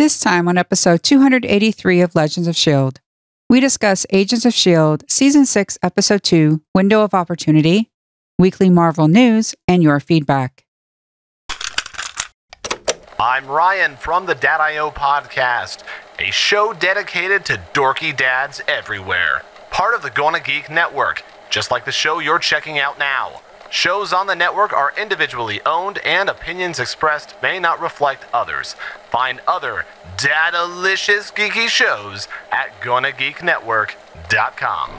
This time on episode 283 of Legends of S.H.I.E.L.D., we discuss Agents of S.H.I.E.L.D., Season 6, Episode 2, Window of Opportunity, weekly Marvel news, and your feedback. I'm Ryan from the Dad.io podcast, a show dedicated to dorky dads everywhere. Part of the Gonna Geek Network, just like the show you're checking out now. Shows on the network are individually owned, and opinions expressed may not reflect others. Find other data-licious geeky shows at GonnaGeekNetwork.com.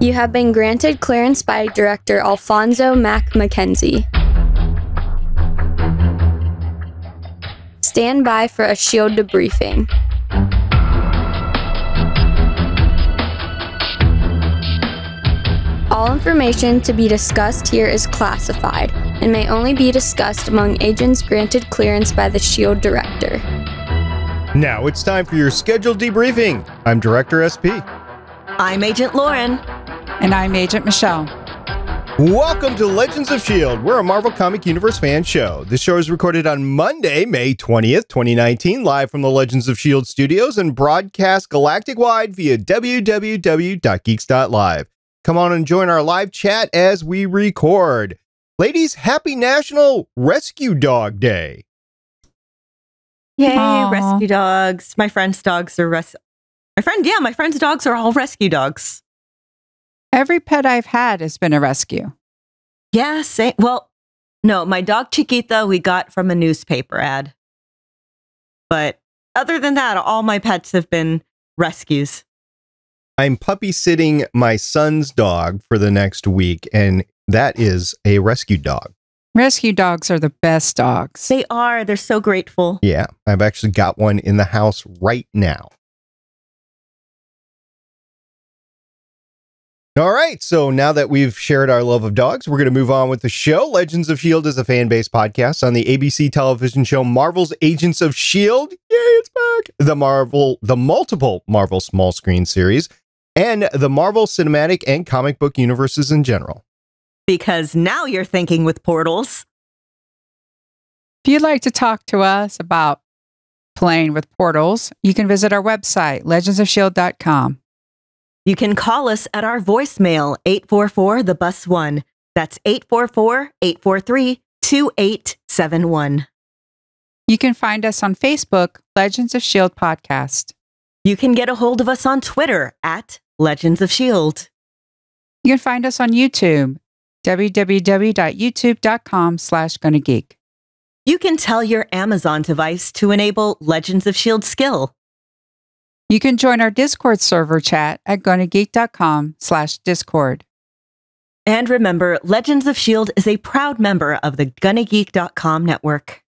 You have been granted clearance by director Alphonso Mack Mackenzie. Stand by for a shield debriefing. All information to be discussed here is classified and may only be discussed among agents granted clearance by the SHIELD director. Now it's time for your scheduled debriefing. I'm Director SP. I'm Agent Lauren. And I'm Agent Michelle. Welcome to Legends of S.H.I.E.L.D. We're a Marvel Comic Universe fan show. This show is recorded on Monday, May 20th, 2019, live from the Legends of S.H.I.E.L.D. studios and broadcast galactic wide via www.geeks.live. Come on and join our live chat as we record. Ladies, happy National Rescue Dog Day. Yay, Aw. rescue dogs. My friend's dogs are res My friend, yeah, my friend's dogs are all rescue dogs. Every pet I've had has been a rescue. Yeah, same. Well, no, my dog Chiquita we got from a newspaper ad. But other than that, all my pets have been rescues. I'm puppy sitting my son's dog for the next week, and that is a rescue dog. Rescue dogs are the best dogs. They are. They're so grateful. Yeah, I've actually got one in the house right now. All right, so now that we've shared our love of dogs, we're going to move on with the show. Legends of S.H.I.E.L.D. is a fan based podcast on the ABC television show Marvel's Agents of S.H.I.E.L.D. Yay, it's back! The Marvel, the multiple Marvel small screen series, and the Marvel cinematic and comic book universes in general. Because now you're thinking with portals. If you'd like to talk to us about playing with portals, you can visit our website, legendsofshield.com. You can call us at our voicemail, 844 the bus one. That's 844 843 2871. You can find us on Facebook, Legends of S.H.I.E.L.D. Podcast. You can get a hold of us on Twitter at Legends of S.H.I.E.L.D. You can find us on YouTube, www.youtube.com slash geek. You can tell your Amazon device to enable Legends of S.H.I.E.L.D. skill. You can join our Discord server chat at gonnageek.com slash discord. And remember, Legends of S.H.I.E.L.D. is a proud member of the gonnageek.com network.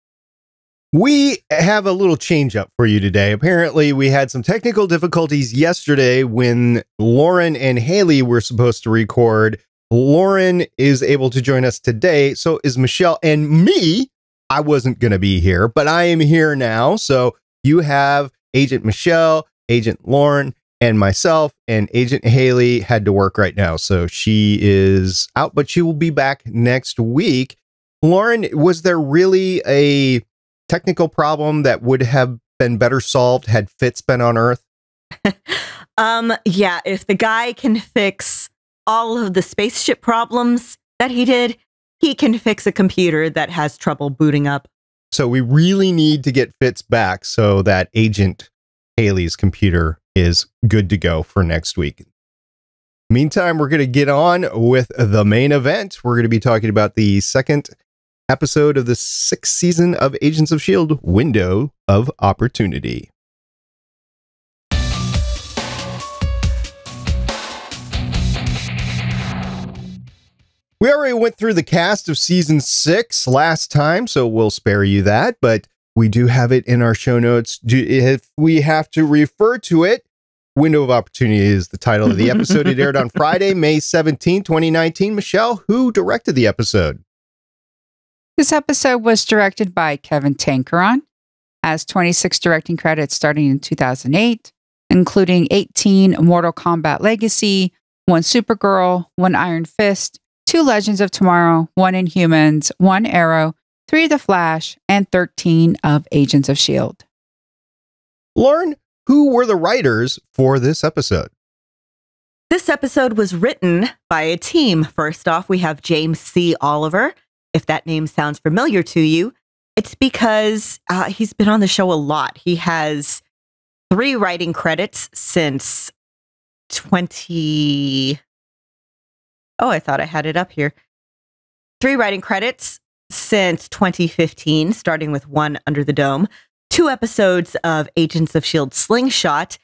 We have a little change up for you today. Apparently, we had some technical difficulties yesterday when Lauren and Haley were supposed to record. Lauren is able to join us today. So is Michelle and me. I wasn't going to be here, but I am here now. So you have Agent Michelle, Agent Lauren, and myself, and Agent Haley had to work right now. So she is out, but she will be back next week. Lauren, was there really a technical problem that would have been better solved had Fitz been on Earth? Um, yeah, if the guy can fix all of the spaceship problems that he did, he can fix a computer that has trouble booting up. So we really need to get Fitz back so that Agent Haley's computer is good to go for next week. Meantime, we're going to get on with the main event. We're going to be talking about the second episode of the sixth season of Agents of S.H.I.E.L.D. Window of Opportunity. We already went through the cast of season six last time, so we'll spare you that, but we do have it in our show notes. Do- If we have to refer to it, Window of Opportunity is the title of the episode. it aired on Friday, May 17, 2019. Michelle, who directed the episode? This episode was directed by Kevin Tancharoen, has 26 directing credits starting in 2008, including 18 Mortal Kombat Legacy, one Supergirl, one Iron Fist, two Legends of Tomorrow, one Inhumans, one Arrow, 3 of The Flash, and 13 of Agents of S.H.I.E.L.D. Lauren, who were the writers for this episode? This episode was written by a team. First off, we have James C. Oliver. If that name sounds familiar to you, it's because uh, he's been on the show a lot. He has three writing credits since 20. Oh, I thought I had it up here. Three writing credits since 2015, starting with one under the dome, two episodes of Agents of S.H.I.E.L.D. Slingshot,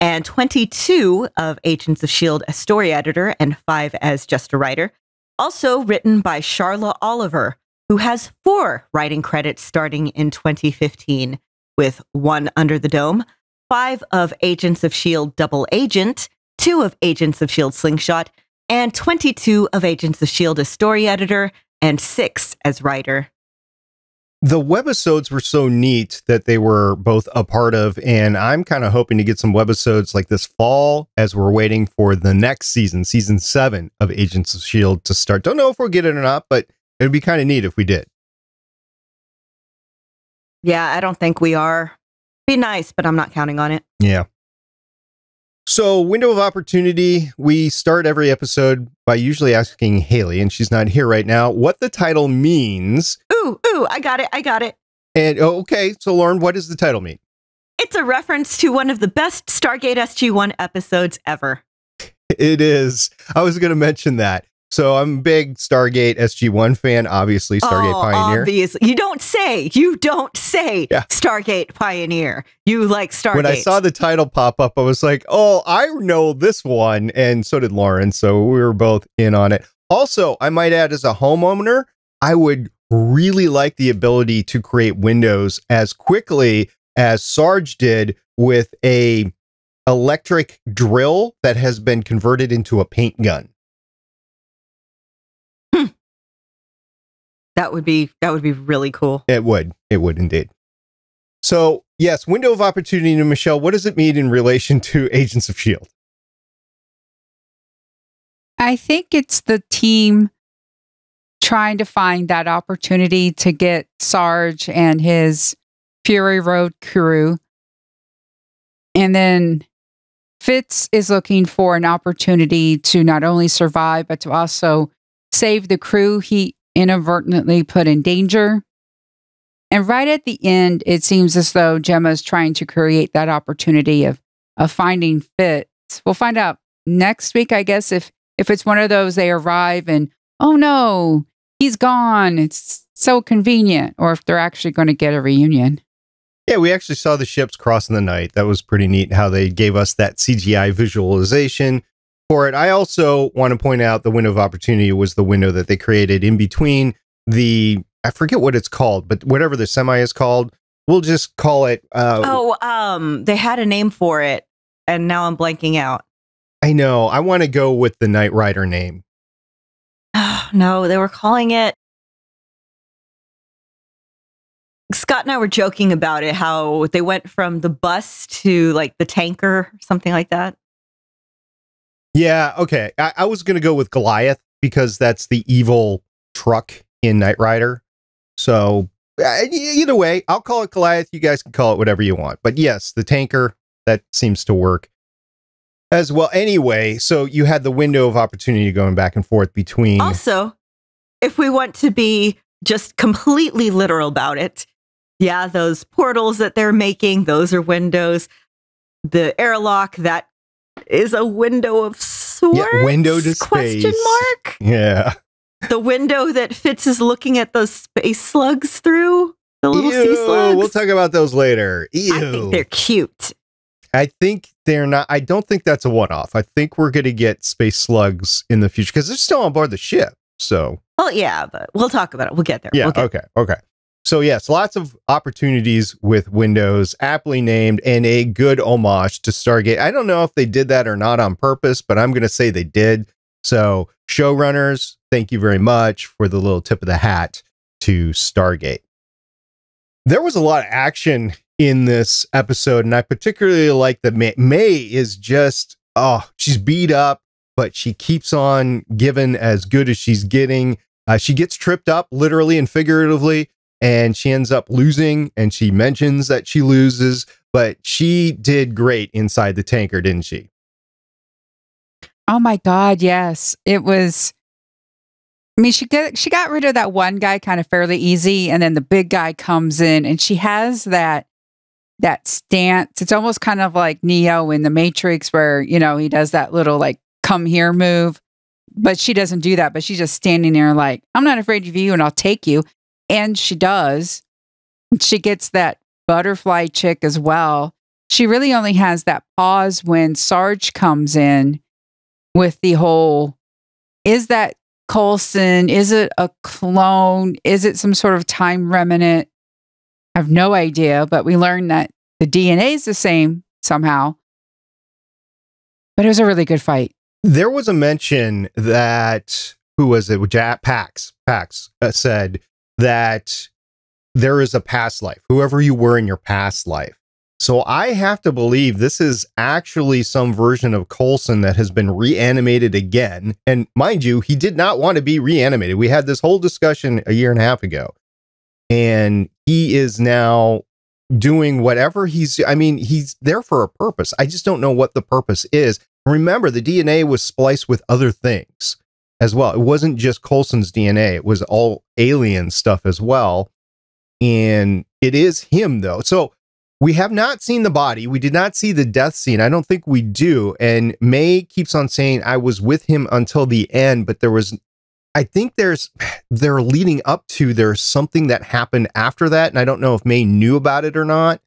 and 22 of Agents of S.H.I.E.L.D. as story editor and five as just a writer. Also written by Sharla Oliver, who has four writing credits starting in 2015, with one under the dome, five of Agents of S.H.I.E.L.D. Double Agent, two of Agents of S.H.I.E.L.D. Slingshot, and 22 of Agents of S.H.I.E.L.D. as story editor and six as writer. The webisodes were so neat that they were both a part of, and I'm kind of hoping to get some webisodes like this fall as we're waiting for the next season, season seven of Agents of S.H.I.E.L.D. to start. Don't know if we'll get it or not, but it'd be kind of neat if we did. Yeah, I don't think we are. Be nice, but I'm not counting on it. Yeah. So, window of opportunity, we start every episode by usually asking Haley, and she's not here right now, what the title means. Ooh, ooh, I got it. I got it. And oh, okay, so Lauren, what does the title mean? It's a reference to one of the best Stargate SG1 episodes ever. It is. I was going to mention that. So I'm a big Stargate SG1 fan, obviously Stargate oh, Pioneer. Obviously. You don't say. You don't say Yeah. Stargate Pioneer. You like Stargate. When I saw the title pop up, I was like, "Oh, I know this one," and so did Lauren. So we were both in on it. Also, I might add, as a homeowner, I would really like the ability to create windows as quickly as Sarge did with a electric drill that has been converted into a paint gun. Hmm. that would be that would be really cool. It would. It would indeed. So, yes, window of opportunity to Michelle. What does it mean in relation to Agents of S.H.I.E.L.D.? I think it's the team trying to find that opportunity to get Sarge and his Fury Road crew. And then Fitz is looking for an opportunity to not only survive, but to also save the crew he inadvertently put in danger. And right at the end, it seems as though Jemma is trying to create that opportunity of, of finding Fitz. We'll find out next week, I guess, if if it's one of those they arrive and oh no, he's gone. It's so convenient, or if they're actually going to get a reunion. Yeah, we actually saw the ships cross in the night. That was pretty neat how they gave us that CGI visualization for it. I also want to point out the window of opportunity was the window that they created in between the I forget what it's called, but whatever the semi is called, we'll just call it uh Oh, um, they had a name for it, and now I'm blanking out. I know. I want to go with the Knight Rider name. no, they were calling it. Scott and I were joking about it, how they went from the bus to like the tanker, something like that. Yeah, okay. I, I was gonna go with Goliath because that's the evil truck in Knight Rider. So uh, either way, I'll call it Goliath. You guys can call it whatever you want. But yes, the tanker that seems to work as well. Anyway, so you had the window of opportunity going back and forth between. Also, if we want to be just completely literal about it, yeah, those portals that they're making, those are windows. The airlock, that is a window of sorts. Yeah, window to Question space. mark. Yeah. The window that Fitz is looking at those space slugs through. The little sea slugs. We'll talk about those later. Ew. I think they're cute. I think they're not. I don't think that's a one off. I think we're going to get space slugs in the future because they're still on board the ship. So, Well, yeah, but we'll talk about it. We'll get there. yeah. We'll get okay. Okay. So, yes, lots of opportunities with Windows, aptly named, and a good homage to Stargate. I don't know if they did that or not on purpose, but I'm going to say they did. So, showrunners, thank you very much for the little tip of the hat to Stargate. There was a lot of action in this episode, and I particularly like that May, May is just, oh, she's beat up, but she keeps on giving as good as she's getting. Uh, she gets tripped up literally and figuratively, and she ends up losing and she mentions that she loses, but she did great inside the tanker, didn't she? Oh my God, yes. It was I mean, she got she got rid of that one guy kind of fairly easy, and then the big guy comes in, and she has that that stance. It's almost kind of like Neo in the Matrix, where you know he does that little like "come here" move, but she doesn't do that. But she's just standing there like, "I'm not afraid of you, and I'll take you," and she does. She gets that butterfly chick as well. She really only has that pause when Sarge comes in with the whole, "Is that Coulson? Is it a clone? Is it some sort of time remnant? I have no idea, but we learned that the DNA is the same somehow. But it was a really good fight. There was a mention that who was it? Jack Pax Pax uh, said that there is a past life. Whoever you were in your past life. So I have to believe this is actually some version of Coulson that has been reanimated again. And mind you, he did not want to be reanimated. We had this whole discussion a year and a half ago. And he is now doing whatever he's I mean, he's there for a purpose. I just don't know what the purpose is. Remember, the DNA was spliced with other things as well. It wasn't just Coulson's DNA, it was all alien stuff as well. And it is him though. So we have not seen the body. We did not see the death scene. I don't think we do. And May keeps on saying, I was with him until the end, but there was, I think there's, they're leading up to there's something that happened after that. And I don't know if May knew about it or not,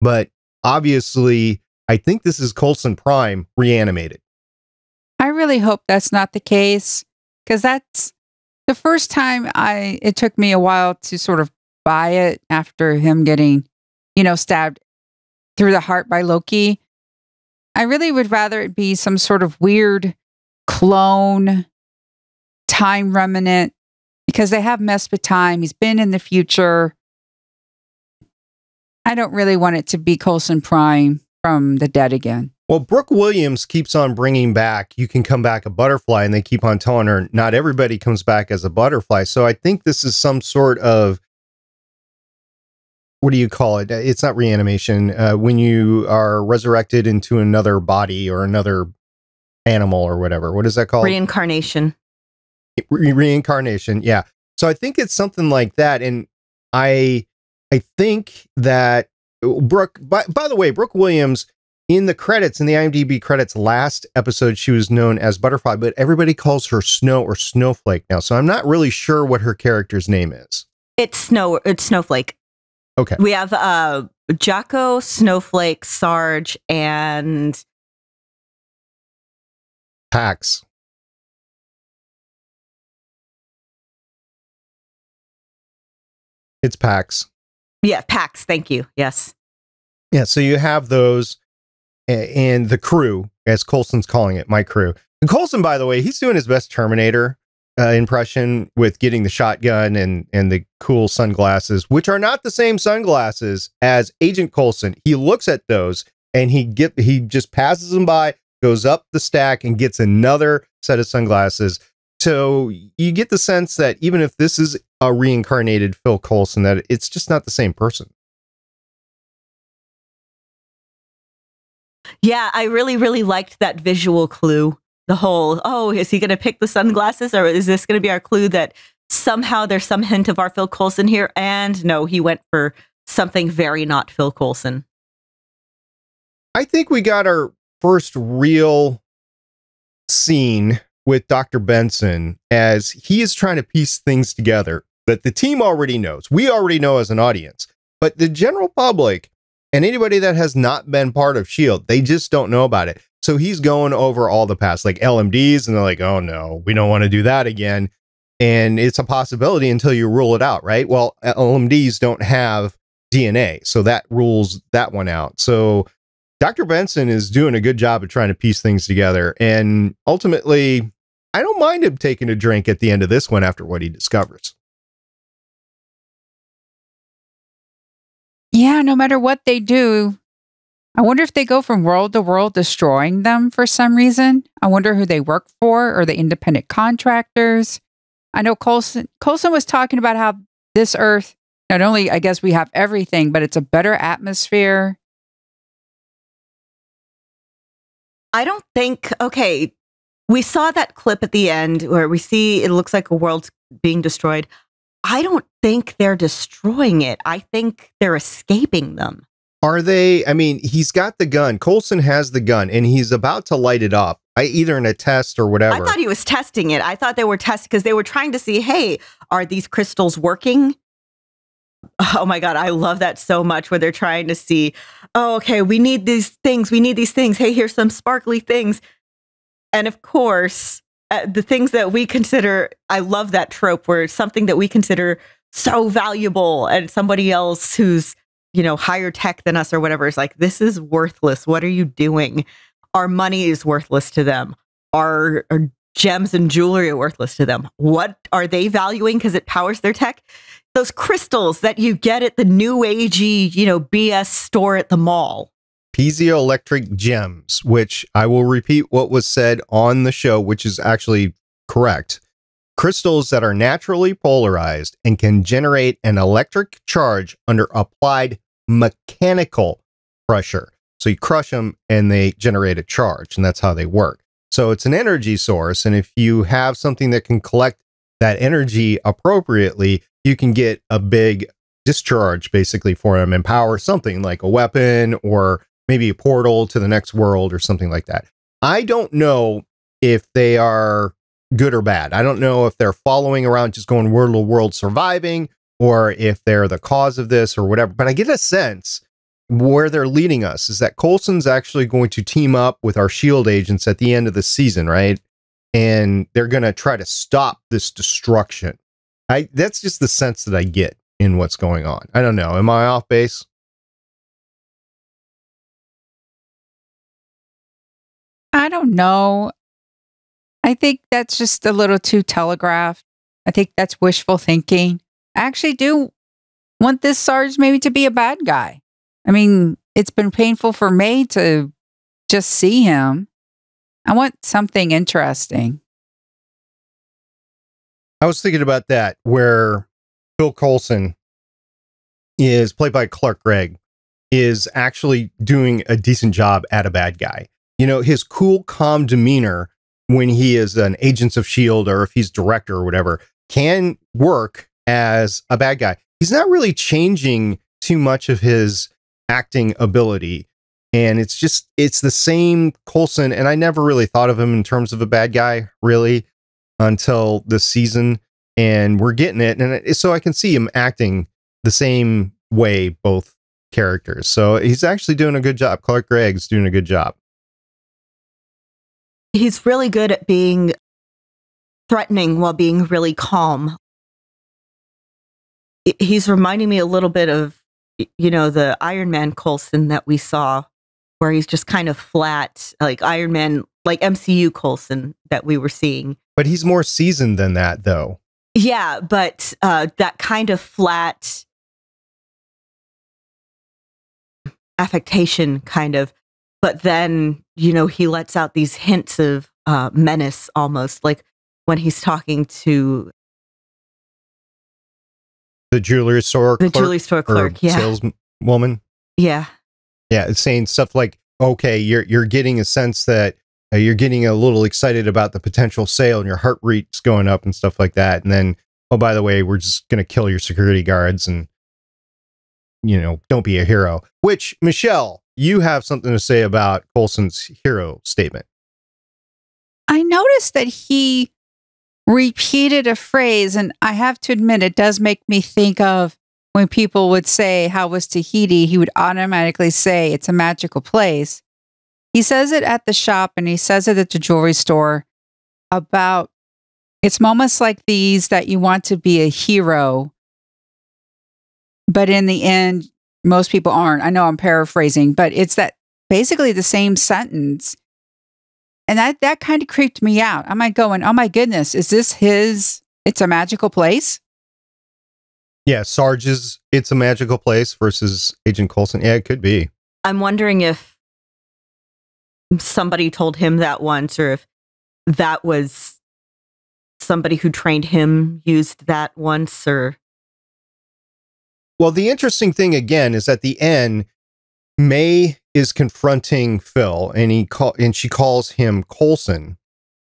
but obviously, I think this is Coulson Prime reanimated. I really hope that's not the case because that's the first time I, it took me a while to sort of buy it after him getting you know, stabbed through the heart by Loki. I really would rather it be some sort of weird clone, time remnant, because they have messed with time. He's been in the future. I don't really want it to be Coulson Prime from the dead again. Well, Brooke Williams keeps on bringing back, you can come back a butterfly, and they keep on telling her not everybody comes back as a butterfly. So I think this is some sort of what do you call it? It's not reanimation. Uh, when you are resurrected into another body or another animal or whatever. What is that called? Reincarnation. Re- reincarnation. Yeah. So I think it's something like that. And I, I think that uh, Brooke, by, by the way, Brooke Williams in the credits, in the IMDb credits, last episode, she was known as Butterfly, but everybody calls her Snow or Snowflake now. So I'm not really sure what her character's name is. It's Snow. It's Snowflake. Okay. We have uh Jaco, Snowflake, Sarge, and Pax. It's Pax. Yeah, Pax. Thank you. Yes. Yeah. So you have those and the crew, as Coulson's calling it, my crew. And Coulson, by the way, he's doing his best Terminator uh, impression with getting the shotgun and and the cool sunglasses, which are not the same sunglasses as Agent Coulson. He looks at those and he get he just passes them by, goes up the stack and gets another set of sunglasses. So you get the sense that even if this is a reincarnated Phil Coulson, that it's just not the same person. Yeah, I really, really liked that visual clue the whole, oh, is he going to pick the sunglasses or is this going to be our clue that somehow there's some hint of our Phil Coulson here? And no, he went for something very not Phil Coulson. I think we got our first real scene with Dr. Benson as he is trying to piece things together that the team already knows. We already know as an audience, but the general public and anybody that has not been part of S.H.I.E.L.D., they just don't know about it. So he's going over all the past like LMDs, and they're like, oh no, we don't want to do that again. And it's a possibility until you rule it out, right? Well, LMDs don't have DNA, so that rules that one out. So Dr. Benson is doing a good job of trying to piece things together. And ultimately, I don't mind him taking a drink at the end of this one after what he discovers. Yeah, no matter what they do, I wonder if they go from world to world destroying them for some reason. I wonder who they work for or the independent contractors. I know Coulson Coulson was talking about how this Earth not only I guess we have everything, but it's a better atmosphere. I don't think, okay, we saw that clip at the end where we see it looks like a world's being destroyed. I don't think they're destroying it. I think they're escaping them. Are they? I mean, he's got the gun. Coulson has the gun and he's about to light it up, I, either in a test or whatever. I thought he was testing it. I thought they were testing because they were trying to see, hey, are these crystals working? Oh my God, I love that so much where they're trying to see, oh, okay, we need these things. We need these things. Hey, here's some sparkly things. And of course, uh, the things that we consider, I love that trope where something that we consider so valuable and somebody else who's, you know, higher tech than us or whatever is like, this is worthless. What are you doing? Our money is worthless to them. Our, our gems and jewelry are worthless to them. What are they valuing because it powers their tech? Those crystals that you get at the new agey, you know, BS store at the mall. Piezoelectric gems, which I will repeat what was said on the show, which is actually correct. Crystals that are naturally polarized and can generate an electric charge under applied mechanical pressure. So you crush them and they generate a charge, and that's how they work. So it's an energy source. And if you have something that can collect that energy appropriately, you can get a big discharge basically for them and power something like a weapon or maybe a portal to the next world or something like that. I don't know if they are good or bad. I don't know if they're following around just going world to world surviving or if they're the cause of this or whatever. But I get a sense where they're leading us is that Coulson's actually going to team up with our shield agents at the end of the season, right? And they're going to try to stop this destruction. I that's just the sense that I get in what's going on. I don't know. Am I off base? I don't know. I think that's just a little too telegraphed. I think that's wishful thinking. I actually do want this Sarge maybe to be a bad guy. I mean, it's been painful for me to just see him. I want something interesting. I was thinking about that where Phil Coulson is played by Clark Gregg is actually doing a decent job at a bad guy. You know, his cool, calm demeanor when he is an Agents of S.H.I.E.L.D. or if he's director or whatever can work as a bad guy. He's not really changing too much of his acting ability. And it's just, it's the same Coulson. And I never really thought of him in terms of a bad guy, really, until this season. And we're getting it. And so I can see him acting the same way, both characters. So he's actually doing a good job. Clark Gregg's doing a good job. He's really good at being threatening while being really calm. He's reminding me a little bit of, you know, the Iron Man Coulson that we saw, where he's just kind of flat, like Iron Man, like MCU Coulson that we were seeing. But he's more seasoned than that, though. Yeah, but uh, that kind of flat affectation, kind of. But then, you know, he lets out these hints of uh, menace almost, like when he's talking to The jewelry store the clerk jewelry store or clerk. Yeah. saleswoman. Yeah. Yeah, it's saying stuff like, okay, you're you're getting a sense that uh, you're getting a little excited about the potential sale, and your heart rate's going up and stuff like that. And then, oh, by the way, we're just going to kill your security guards, and you know, don't be a hero. Which Michelle, you have something to say about Coulson's hero statement. I noticed that he repeated a phrase, and I have to admit, it does make me think of when people would say, How was Tahiti? He would automatically say, It's a magical place. He says it at the shop and he says it at the jewelry store about it's moments like these that you want to be a hero, but in the end, most people aren't. I know I'm paraphrasing, but it's that basically the same sentence. And that that kind of creeped me out. I'm like going, oh my goodness, is this his it's a magical place? Yeah, Sarge's "It's a Magical Place" versus Agent Coulson. Yeah, it could be. I'm wondering if somebody told him that once or if that was somebody who trained him used that once or Well, the interesting thing again is at the end, May is confronting Phil, and he call and she calls him Coulson.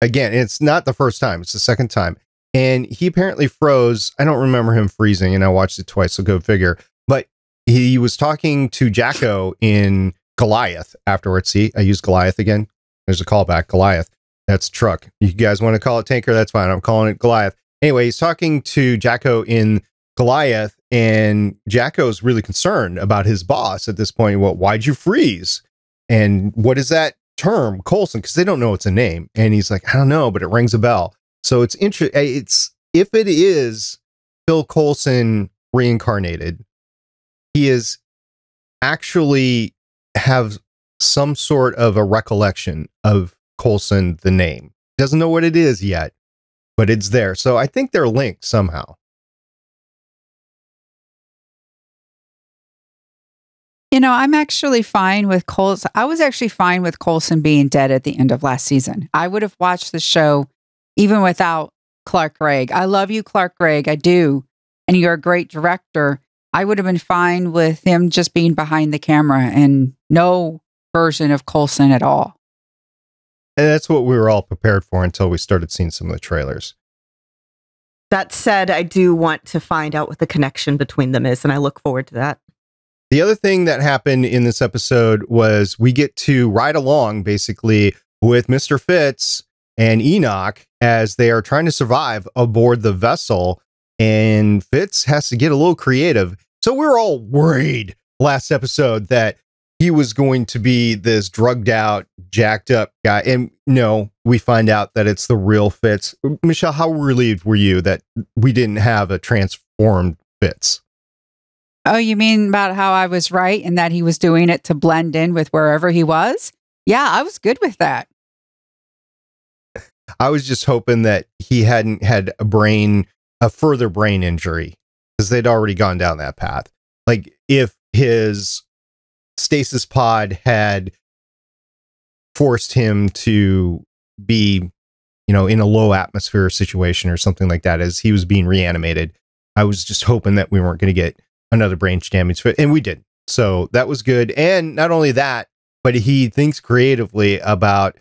Again, it's not the first time; it's the second time, and he apparently froze. I don't remember him freezing, and I watched it twice, so go figure. But he was talking to Jaco in Goliath afterwards. See, I used Goliath again. There's a callback. Goliath. That's truck. You guys want to call it tanker? That's fine. I'm calling it Goliath. Anyway, he's talking to Jaco in Goliath, and Jaco's really concerned about his boss at this point. Well, why'd you freeze? And what is that term, Coulson? Because they don't know it's a name. And he's like, I don't know, but it rings a bell. So it's interesting. Eh, it's if it is Phil Coulson reincarnated, he is actually have some sort of a recollection of Coulson, the name. Doesn't know what it is yet, but it's there. So I think they're linked somehow. You know, I'm actually fine with Coulson. I was actually fine with Coulson being dead at the end of last season. I would have watched the show even without Clark Gregg. I love you, Clark Gregg. I do. And you're a great director. I would have been fine with him just being behind the camera and no version of Coulson at all. And that's what we were all prepared for until we started seeing some of the trailers. That said, I do want to find out what the connection between them is, and I look forward to that. The other thing that happened in this episode was we get to ride along basically with Mr. Fitz and Enoch as they are trying to survive aboard the vessel. And Fitz has to get a little creative. So we are all worried last episode that he was going to be this drugged out, jacked up guy. And no, we find out that it's the real Fitz. Michelle, how relieved were you that we didn't have a transformed Fitz? Oh, you mean about how I was right and that he was doing it to blend in with wherever he was? Yeah, I was good with that. I was just hoping that he hadn't had a brain, a further brain injury, because they'd already gone down that path. Like if his stasis pod had forced him to be, you know, in a low atmosphere situation or something like that as he was being reanimated. I was just hoping that we weren't going to get another brain damage, fit, and we did. So that was good. And not only that, but he thinks creatively about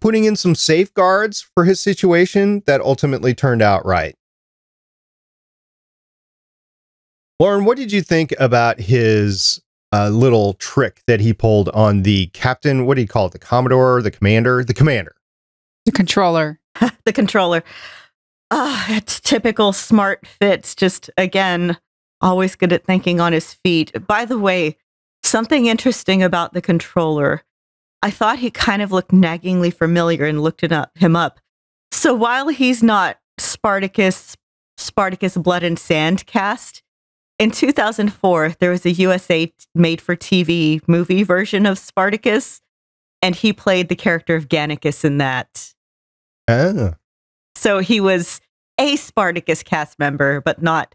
putting in some safeguards for his situation that ultimately turned out right. Lauren, what did you think about his uh, little trick that he pulled on the captain? What do you call it? The Commodore, the commander, the commander, the controller, the controller. Ah, uh, it's typical smart Fitz. Just again, always good at thinking on his feet. By the way, something interesting about the controller. I thought he kind of looked naggingly familiar and looked it up, him up. So while he's not Spartacus, Spartacus Blood and Sand cast, in 2004, there was a USA made for TV movie version of Spartacus, and he played the character of Gannicus in that. Oh. So he was a Spartacus cast member, but not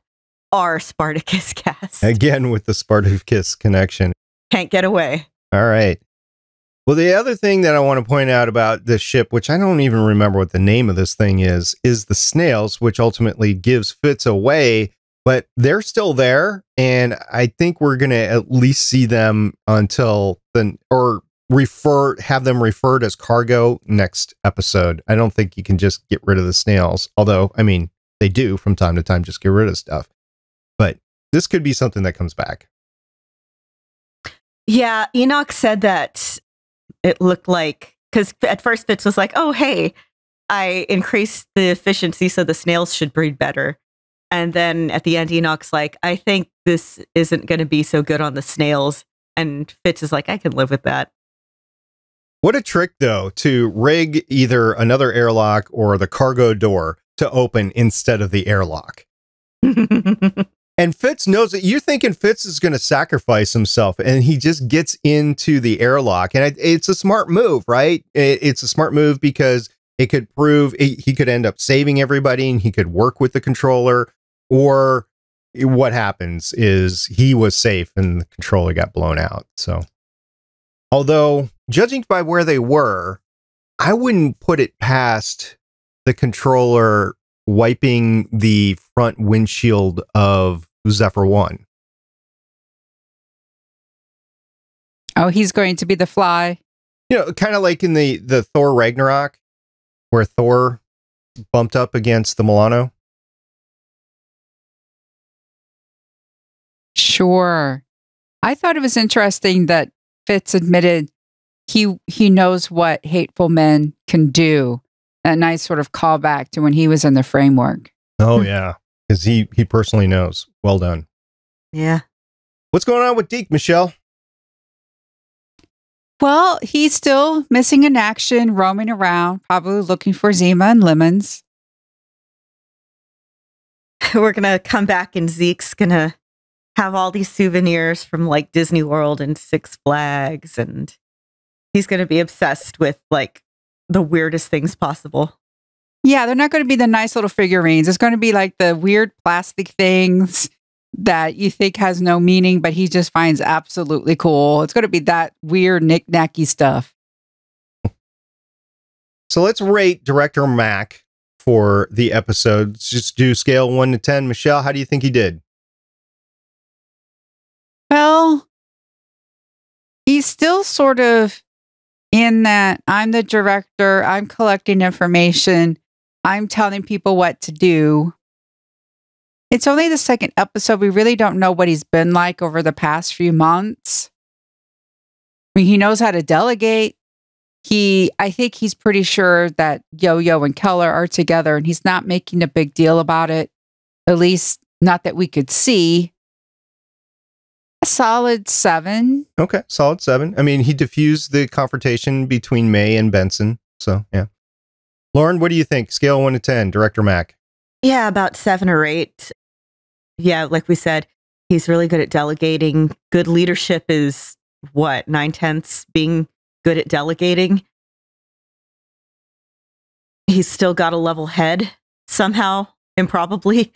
our Spartacus cast. Again, with the Spartacus connection. Can't get away. All right. Well, the other thing that I want to point out about this ship, which I don't even remember what the name of this thing is, is the snails, which ultimately gives Fitz away but they're still there. And I think we're going to at least see them until then, or refer, have them referred as cargo next episode. I don't think you can just get rid of the snails. Although, I mean, they do from time to time just get rid of stuff. But this could be something that comes back. Yeah, Enoch said that it looked like because at first Fitz was like, "Oh, hey, I increased the efficiency so the snails should breed better," And then at the end, Enoch's like, I think this isn't going to be so good on the snails. And Fitz is like, I can live with that. What a trick, though, to rig either another airlock or the cargo door to open instead of the airlock. and Fitz knows that you're thinking Fitz is going to sacrifice himself, and he just gets into the airlock. And it's a smart move, right? It's a smart move because it could prove he could end up saving everybody and he could work with the controller or what happens is he was safe and the controller got blown out. So, although judging by where they were, I wouldn't put it past the controller wiping the front windshield of Zephyr One. Oh, he's going to be the fly. You know, kind of like in the the Thor Ragnarok, where Thor bumped up against the Milano. Sure. I thought it was interesting that Fitz admitted he he knows what hateful men can do. That nice sort of callback to when he was in the framework. Oh hmm. yeah because he he personally knows. Well done. Yeah. What's going on with Deke, Michelle? Well, he's still missing in action, roaming around, probably looking for Zima and lemons. We're going to come back and Deke's going to have all these souvenirs from like Disney World and Six Flags. And he's going to be obsessed with like the weirdest things possible. Yeah, they're not going to be the nice little figurines. It's going to be like the weird plastic things that you think has no meaning, but he just finds absolutely cool. It's going to be that weird knick-knacky stuff. So let's rate director Mac for the episode. Let's Just do scale one to 10. Michelle, how do you think he did? Well, he's still sort of in that I'm the director, I'm collecting information, I'm telling people what to do. It's only the second episode. We really don't know what he's been like over the past few months. I mean, he knows how to delegate. He, I think he's pretty sure that Yo Yo and Keller are together and he's not making a big deal about it. At least, not that we could see. A solid seven. Okay, solid seven. I mean, he diffused the confrontation between May and Benson. So, yeah. Lauren, what do you think? Scale one to 10, Director Mac. Yeah, about seven or eight. Yeah, like we said, he's really good at delegating. Good leadership is what, nine tenths being good at delegating. He's still got a level head somehow, improbably.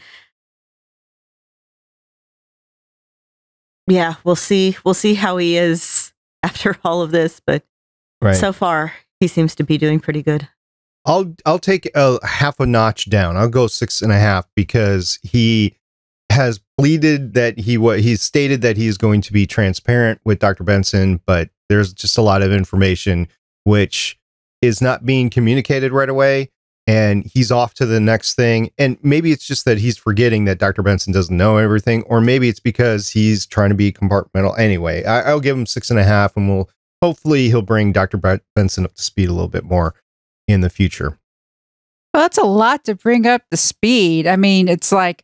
Yeah, we'll see. We'll see how he is after all of this, but Right. so far he seems to be doing pretty good. I'll I'll take a half a notch down. I'll go six and a half because he has pleaded that he what he's stated that he's going to be transparent with Dr. Benson, but there's just a lot of information which is not being communicated right away. And he's off to the next thing. And maybe it's just that he's forgetting that Dr. Benson doesn't know everything, or maybe it's because he's trying to be compartmental. Anyway, I, I'll give him six and a half, and we'll hopefully he'll bring Dr. Benson up to speed a little bit more in the future. Well, that's a lot to bring up the speed. I mean, it's like,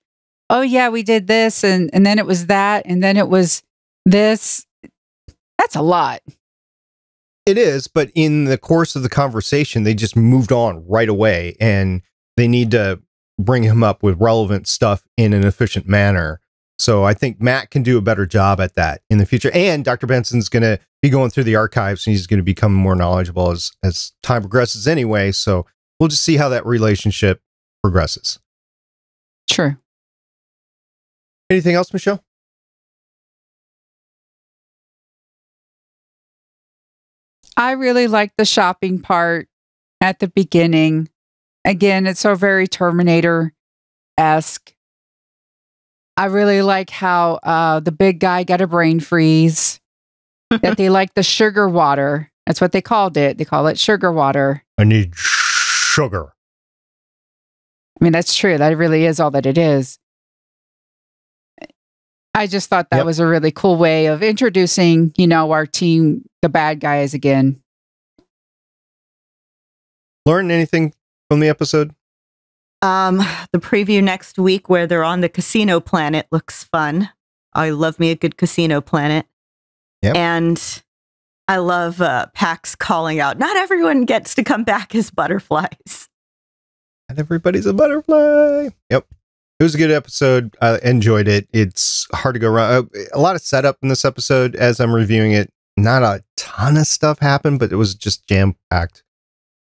oh yeah, we did this and and then it was that and then it was this. That's a lot. It is, but in the course of the conversation, they just moved on right away and they need to bring him up with relevant stuff in an efficient manner. So I think Matt can do a better job at that in the future. And Dr. Benson's going to be going through the archives and he's going to become more knowledgeable as, as time progresses anyway. So we'll just see how that relationship progresses. True. Anything else, Michelle? I really like the shopping part at the beginning. Again, it's so very Terminator esque. I really like how uh, the big guy got a brain freeze. that they like the sugar water. That's what they called it. They call it sugar water. I need sugar. I mean, that's true. That really is all that it is. I just thought that Yep. was a really cool way of introducing, you know, our team, the bad guys again. Learn anything from the episode? Um, the preview next week where they're on the casino planet looks fun. I love me a good casino planet. Yep. And I love uh, Pax calling out, not everyone gets to come back as butterflies. And everybody's a butterfly. Yep. It was a good episode. I enjoyed it. It's hard to go wrong. Uh, A lot of setup in this episode as I'm reviewing it. Not a ton of stuff happened, but it was just jam packed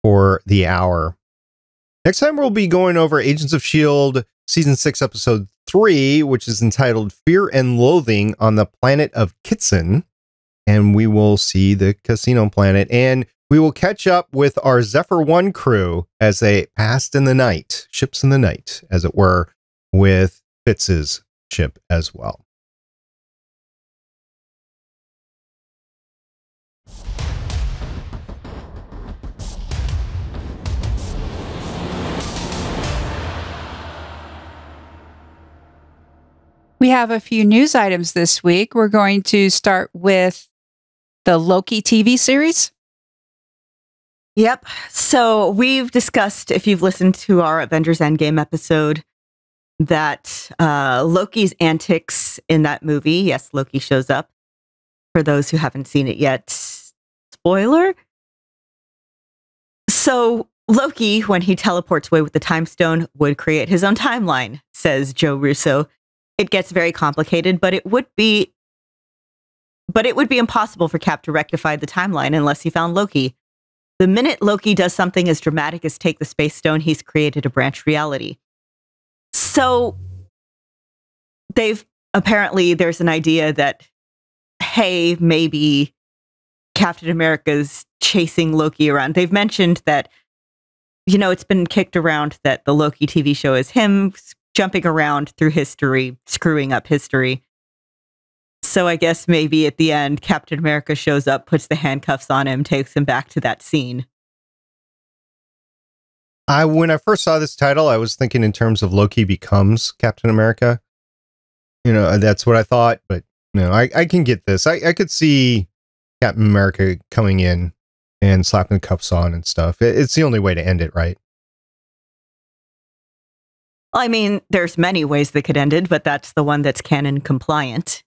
for the hour. Next time, we'll be going over Agents of S.H.I.E.L.D. Season 6, Episode 3, which is entitled Fear and Loathing on the Planet of Kitson. And we will see the casino planet. And we will catch up with our Zephyr 1 crew as they passed in the night, ships in the night, as it were, with Fitz's ship as well. We have a few news items this week. We're going to start with the Loki TV series. Yep. So we've discussed, if you've listened to our Avengers Endgame episode, that uh, Loki's antics in that movie, yes, Loki shows up. For those who haven't seen it yet, spoiler. So Loki, when he teleports away with the time stone, would create his own timeline, says Joe Russo. It gets very complicated, but it would be but it would be impossible for Cap to rectify the timeline unless he found Loki. The minute Loki does something as dramatic as take the space stone, he's created a branch reality. So they've apparently there's an idea that hey, maybe Captain America's chasing Loki around. They've mentioned that you know, it's been kicked around that the Loki TV show is him jumping around through history, screwing up history. So I guess maybe at the end, Captain America shows up, puts the handcuffs on him, takes him back to that scene. I when I first saw this title, I was thinking in terms of Loki becomes Captain America. You know, uh, that's what I thought, but no, I, I can get this. I, I could see Captain America coming in and slapping the cuffs on and stuff. It, it's the only way to end it, right? I mean, there's many ways that could end it, but that's the one that's canon compliant.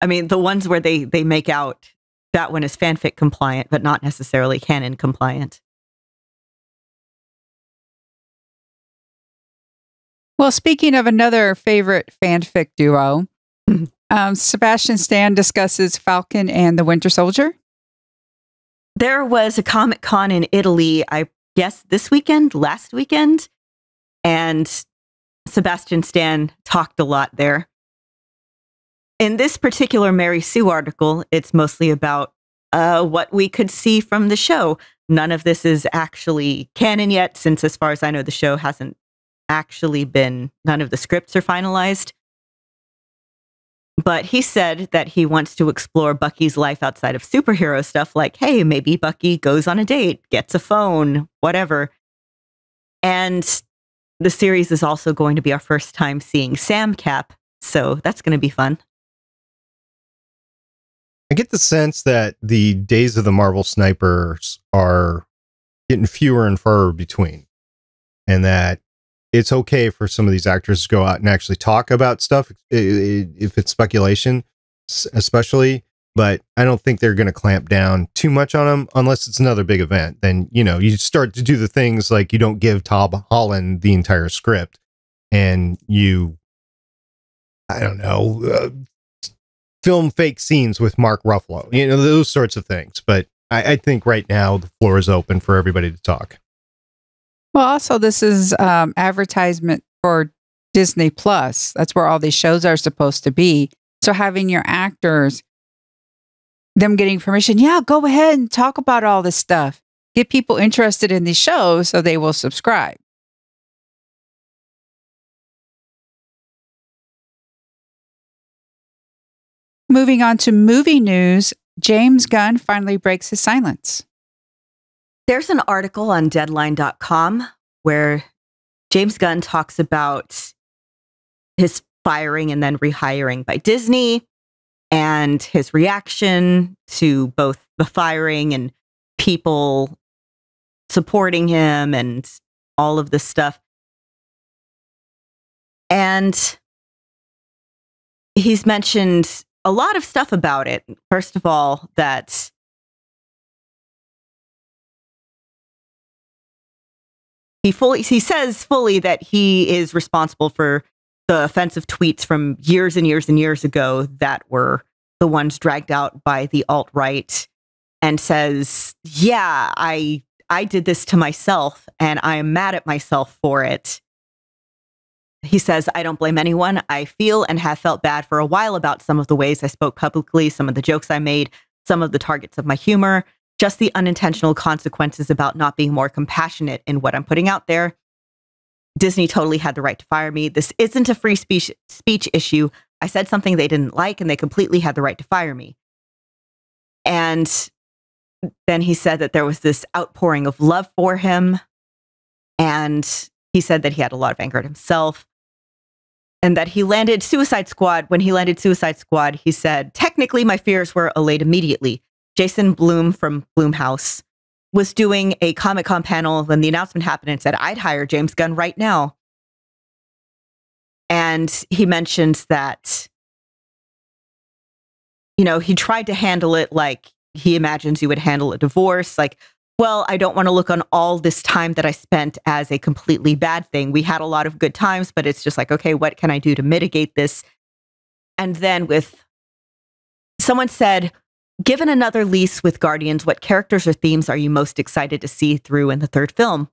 I mean, the ones where they they make out that one is fanfic compliant, but not necessarily canon compliant. Well, speaking of another favorite fanfic duo, um, Sebastian Stan discusses Falcon and the Winter Soldier. There was a Comic Con in Italy, I guess this weekend, last weekend, and Sebastian Stan talked a lot there. In this particular Mary Sue article, it's mostly about uh, what we could see from the show. None of this is actually canon yet, since, as far as I know, the show hasn't actually been, none of the scripts are finalized. But he said that he wants to explore Bucky's life outside of superhero stuff, like, hey, maybe Bucky goes on a date, gets a phone, whatever. And the series is also going to be our first time seeing Sam Cap. So that's going to be fun. I get the sense that the days of the Marvel snipers are getting fewer and far between, and that it's okay for some of these actors to go out and actually talk about stuff if it's speculation, especially. But I don't think they're going to clamp down too much on them unless it's another big event. Then you know you start to do the things like you don't give Tom Holland the entire script, and you, I don't know, uh, film fake scenes with Mark Ruffalo. You know those sorts of things. But I, I think right now the floor is open for everybody to talk. Well, also, this is um, advertisement for Disney Plus. That's where all these shows are supposed to be. So having your actors, them getting permission, yeah, go ahead and talk about all this stuff. Get people interested in these shows so they will subscribe. Moving on to movie news, James Gunn finally breaks his silence. There's an article on deadline.com where James Gunn talks about his firing and then rehiring by Disney and his reaction to both the firing and people supporting him and all of this stuff. And he's mentioned a lot of stuff about it. First of all, that he fully he says fully that he is responsible for the offensive tweets from years and years and years ago that were the ones dragged out by the alt right and says, "Yeah, I I did this to myself and I am mad at myself for it." He says, I don't blame anyone. I feel and have felt bad for a while about some of the ways I spoke publicly, some of the jokes I made, some of the targets of my humor just the unintentional consequences about not being more compassionate in what I'm putting out there. Disney totally had the right to fire me. This isn't a free speech speech issue. I said something they didn't like and they completely had the right to fire me. And then he said that there was this outpouring of love for him and he said that he had a lot of anger at himself. and that he landed Suicide Squad. When he landed Suicide Squad, he said, Technically, my fears were allayed immediately. Jason Blum from Blumhouse was doing a Comic Con panel when the announcement happened and said, I'd hire James Gunn right now. And he mentions that, you know, he tried to handle it like he imagines you would handle a divorce. Like, well, I don't want to look on all this time that I spent as a completely bad thing. We had a lot of good times, but it's just like, okay, what can I do to mitigate this? And then with someone said, given another lease with Guardians, what characters or themes are you most excited to see through in the third film?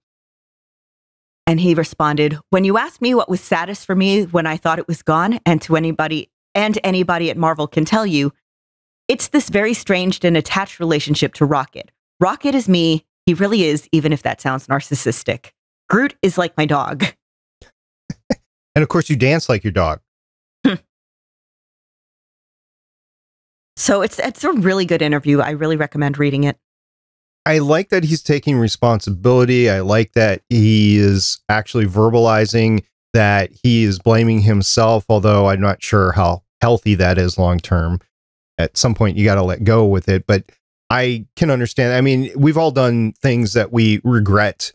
And he responded, When you ask me what was saddest for me when I thought it was gone, and to anybody and anybody at Marvel can tell you, it's this very strange and attached relationship to Rocket. Rocket is me. He really is, even if that sounds narcissistic. Groot is like my dog. and of course, you dance like your dog. So it's it's a really good interview. I really recommend reading it. I like that he's taking responsibility. I like that he is actually verbalizing that he is blaming himself, although I'm not sure how healthy that is long term. At some point, you got to let go with it. But I can understand. I mean, we've all done things that we regret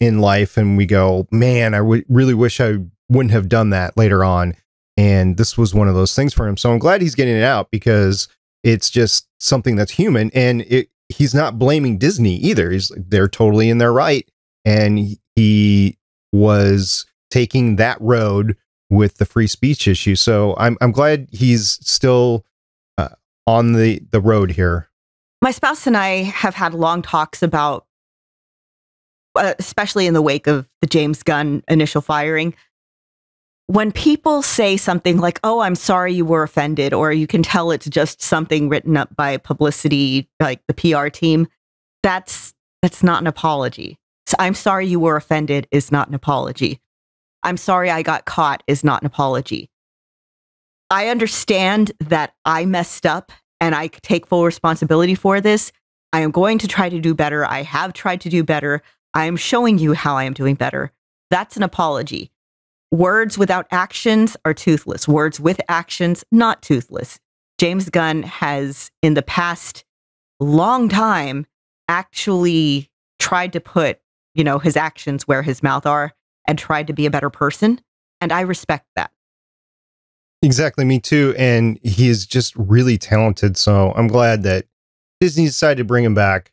in life and we go, man, I w- really wish I wouldn't have done that later on. And this was one of those things for him. So I'm glad he's getting it out because it's just something that's human. And it, he's not blaming Disney either. He's they're totally in their right. And he was taking that road with the free speech issue. So I'm I'm glad he's still uh, on the the road here my spouse and I have had long talks about, uh, especially in the wake of the James Gunn initial firing. When people say something like, oh, I'm sorry you were offended, or you can tell it's just something written up by publicity, like the PR team, that's that's not an apology. So I'm sorry you were offended is not an apology. I'm sorry I got caught is not an apology. I understand that I messed up and I take full responsibility for this. I am going to try to do better. I have tried to do better. I am showing you how I am doing better. That's an apology. Words without actions are toothless. Words with actions, not toothless. James Gunn has, in the past long time, actually tried to put, you know, his actions where his mouth are and tried to be a better person. And I respect that. Exactly, me too. And he is just really talented. So I'm glad that Disney decided to bring him back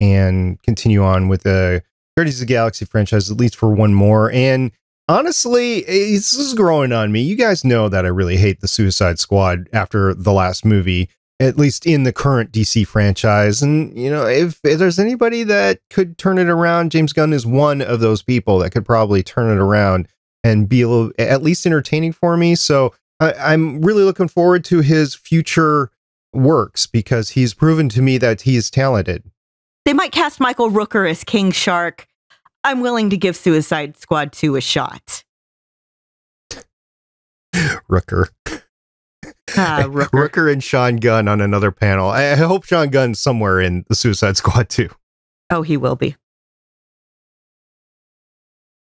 and continue on with the Guardians of the Galaxy franchise, at least for one more. And honestly, eh, this is growing on me. You guys know that I really hate the Suicide Squad after the last movie, at least in the current DC franchise. And, you know, if, if there's anybody that could turn it around, James Gunn is one of those people that could probably turn it around and be little, at least entertaining for me. So I, am really looking forward to his future works because he's proven to me that he's talented. They might cast Michael Rooker as King Shark. I'm willing to give Suicide Squad 2 a shot. Rooker. Ah, Rooker. Rooker and Sean Gunn on another panel. I hope Sean Gunn's somewhere in the Suicide Squad too. Oh, he will be.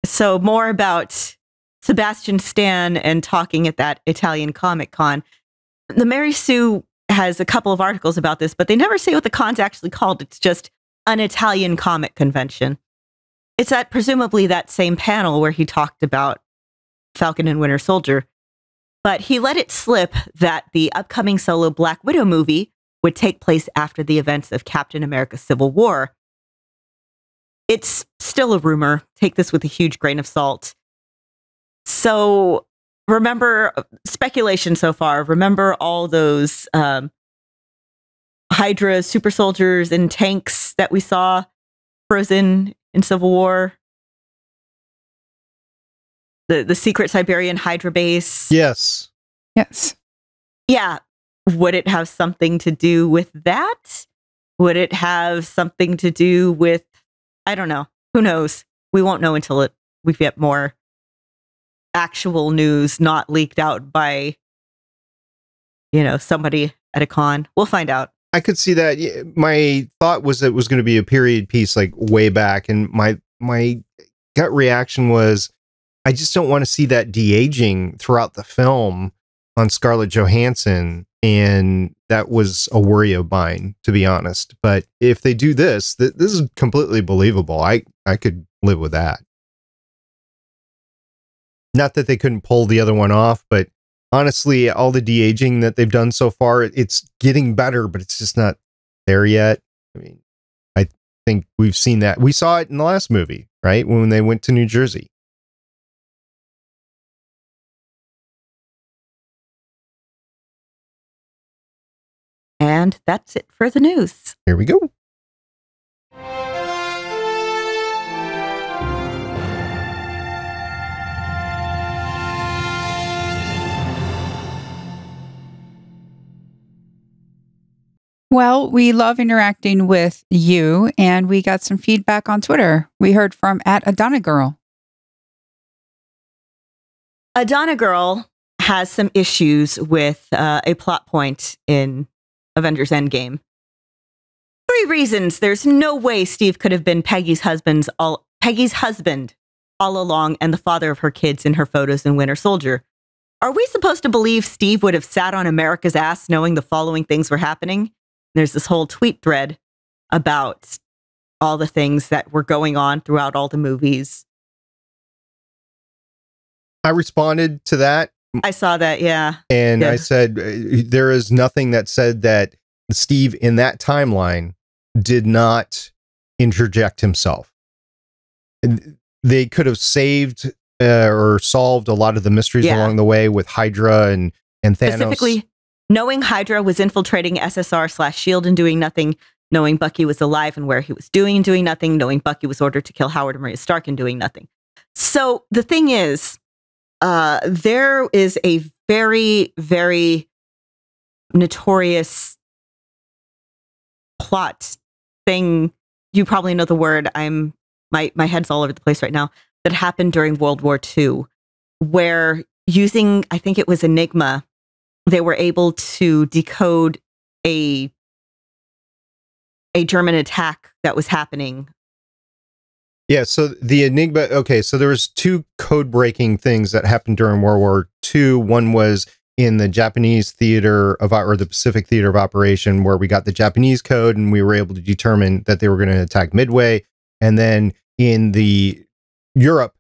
So, more about Sebastian Stan and talking at that Italian Comic Con. The Mary Sue has a couple of articles about this, but they never say what the con's actually called. It's just an Italian comic convention. It's at presumably that same panel where he talked about Falcon and Winter Soldier. But he let it slip that the upcoming solo Black Widow movie would take place after the events of Captain America Civil War. It's still a rumor. Take this with a huge grain of salt. So remember speculation so far. Remember all those um, Hydra super soldiers and tanks that we saw frozen in Civil War. The the secret Siberian Hydra base. Yes. Yes. Yeah. Would it have something to do with that? Would it have something to do with I don't know. Who knows? We won't know until it we get more actual news not leaked out by you know somebody at a con we'll find out i could see that my thought was that it was going to be a period piece like way back and my my gut reaction was I just don't want to see that de aging throughout the film on Scarlett Johansson. And that was a worry of mine, to be honest. But if they do this, th- this is completely believable. I, I could live with that. Not that they couldn't pull the other one off, but honestly, all the de aging that they've done so far, it's getting better, but it's just not there yet. I mean, I think we've seen that. We saw it in the last movie, right? When they went to New Jersey. And that's it for the news. Here we go. Well, we love interacting with you, and we got some feedback on Twitter. We heard from at Adana Girl. Adana Girl has some issues with uh, a plot point in Avengers Endgame. Three reasons. There's no way Steve could have been Peggy's husband's all Peggy's husband all along and the father of her kids in her photos in Winter Soldier. Are we supposed to believe Steve would have sat on America's ass knowing the following things were happening? There's this whole tweet thread about all the things that were going on throughout all the movies. I responded to that I saw that, yeah. and Yeah. I said, uh, there is nothing that said that Steve in that timeline did not interject himself. And They could have saved uh, or solved a lot of the mysteries Yeah. along the way with Hydra and, and Thanos. Specifically, knowing Hydra was infiltrating SSR slash Shield and doing nothing, knowing Bucky was alive and where he was doing and doing nothing, knowing Bucky was ordered to kill Howard and Maria Stark and doing nothing. So the thing is, uh, there is a very, very notorious plot thing. You probably know the word. I'm my my head's all over the place right now. That happened during World War II, where using I think it was Enigma, they were able to decode a a German attack that was happening. Yeah, so the Enigma. Okay, so there was two code breaking things that happened during World War II. One was in the Japanese theater of or the Pacific theater of operation, where we got the Japanese code and we were able to determine that they were going to attack Midway. And then in the Europe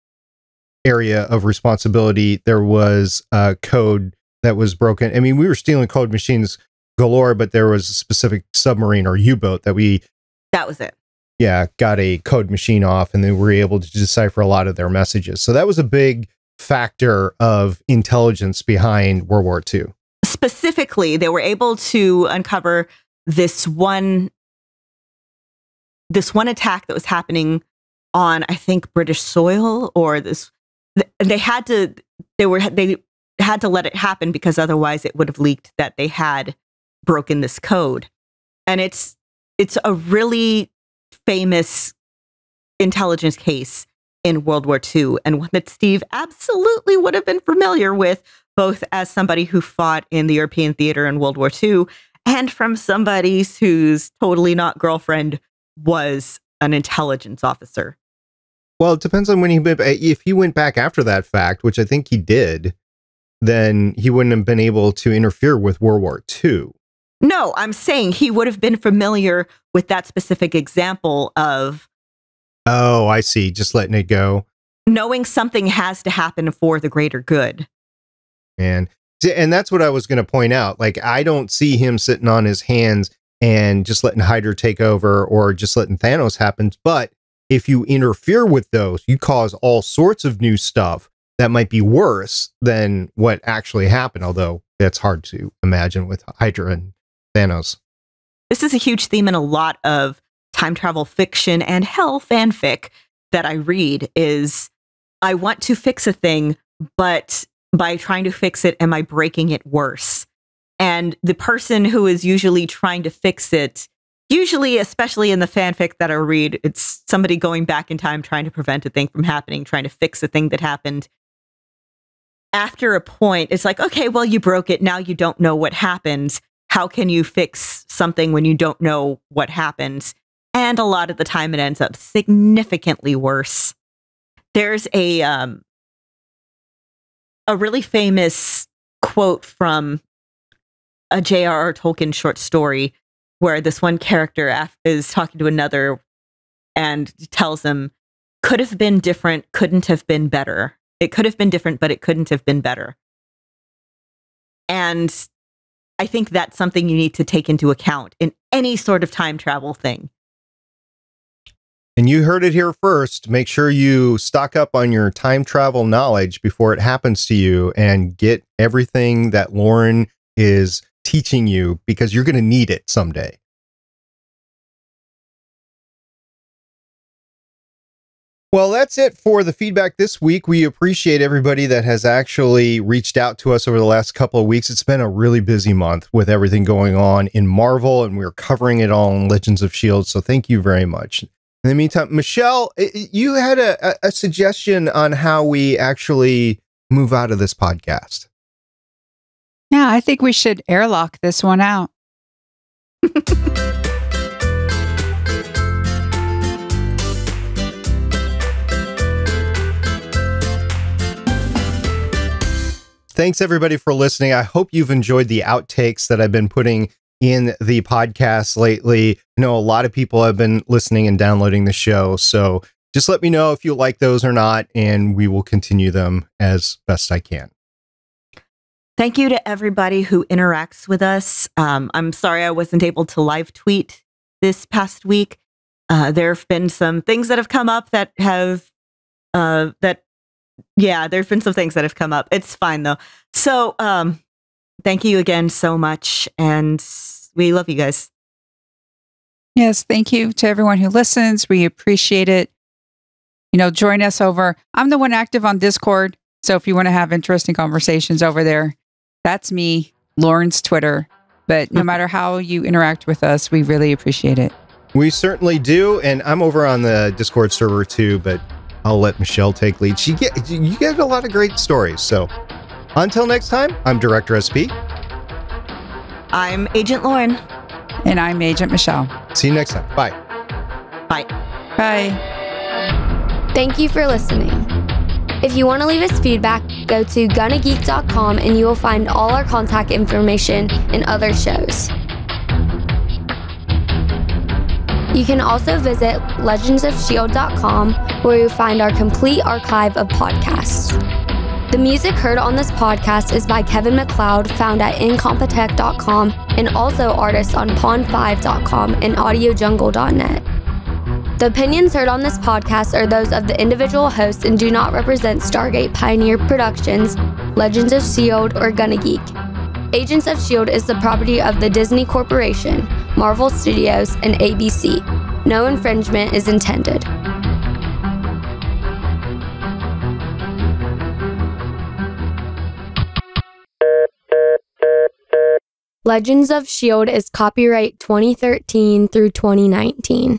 area of responsibility, there was a code that was broken. I mean, we were stealing code machines galore, but there was a specific submarine or U boat that we That was it. yeah, got a code machine off and they were able to decipher a lot of their messages. So that was a big factor of intelligence behind World War II. specifically they were able to uncover this one this one attack that was happening on i think british soil or this they had to they were they had to let it happen because otherwise it would have leaked that they had broken this code and it's it's a really famous intelligence case in World War II and one that Steve absolutely would have been familiar with, both as somebody who fought in the European theater in World War II and from somebody whose totally not girlfriend was an intelligence officer. Well, it depends on when he. If he went back after that fact, which I think he did, then he wouldn't have been able to interfere with World War II. No, I'm saying he would have been familiar with that specific example of Oh, I see. Just letting it go. knowing something has to happen for the greater good. And and that's what I was going to point out. Like I don't see him sitting on his hands and just letting Hydra take over or just letting Thanos happen. But if you interfere with those, you cause all sorts of new stuff that might be worse than what actually happened. Although that's hard to imagine with Hydra and Thanos. This is a huge theme in a lot of time travel fiction and hell fanfic that I read is I want to fix a thing, but by trying to fix it, am I breaking it worse? And the person who is usually trying to fix it, usually, especially in the fanfic that I read, it's somebody going back in time trying to prevent a thing from happening, trying to fix a thing that happened. After a point, it's like, okay, well, you broke it. Now you don't know what happens. How can you fix something when you don't know what happens? And a lot of the time, it ends up significantly worse. There's a um, a really famous quote from a J.R.R. Tolkien short story where this one character is talking to another and tells them, could have been different, couldn't have been better. It could have been different, but it couldn't have been better. And I think that's something you need to take into account in any sort of time travel thing. And you heard it here first. Make sure you stock up on your time travel knowledge before it happens to you and get everything that Lauren is teaching you because you're going to need it someday. Well, that's it for the feedback this week. We appreciate everybody that has actually reached out to us over the last couple of weeks. It's been a really busy month with everything going on in Marvel, and we're covering it all in Legends of S.H.I.E.L.D. So thank you very much. In the meantime, Michelle, you had a, a suggestion on how we actually move out of this podcast. Yeah, I think we should airlock this one out. Thanks everybody for listening. I hope you've enjoyed the outtakes that I've been putting in the podcast lately. I know a lot of people have been listening and downloading the show. So just let me know if you like those or not, and we will continue them as best I can. Thank you to everybody who interacts with us. Um, I'm sorry I wasn't able to live tweet this past week. Uh, there have been some things that have come up that have uh, that yeah, there's been some things that have come up. It's fine though. So, um, thank you again so much, and we love you guys. Yes, thank you to everyone who listens. We appreciate it. You know, join us over. I'm the one active on Discord, so if you want to have interesting conversations over there, that's me, Lauren's Twitter. But no matter how you interact with us, we really appreciate it. We certainly do, and I'm over on the Discord server too. But I'll let Michelle take lead. She get you get a lot of great stories. So until next time, I'm Director SP. I'm Agent Lauren. And I'm Agent Michelle. See you next time. Bye. Bye. Bye. Thank you for listening. If you want to leave us feedback, go to gonnageek.com and you will find all our contact information and other shows. You can also visit legendsofshield.com where you'll find our complete archive of podcasts. The music heard on this podcast is by Kevin MacLeod, found at incompetech.com, and also artists on pond5.com and audiojungle.net. The opinions heard on this podcast are those of the individual hosts and do not represent Stargate Pioneer Productions, Legends of S.H.I.E.L.D., or Gonna Geek. Agents of S.H.I.E.L.D. is the property of the Disney Corporation, Marvel Studios, and ABC. No infringement is intended. Legends of S.H.I.E.L.D. is copyright 2013 through 2019.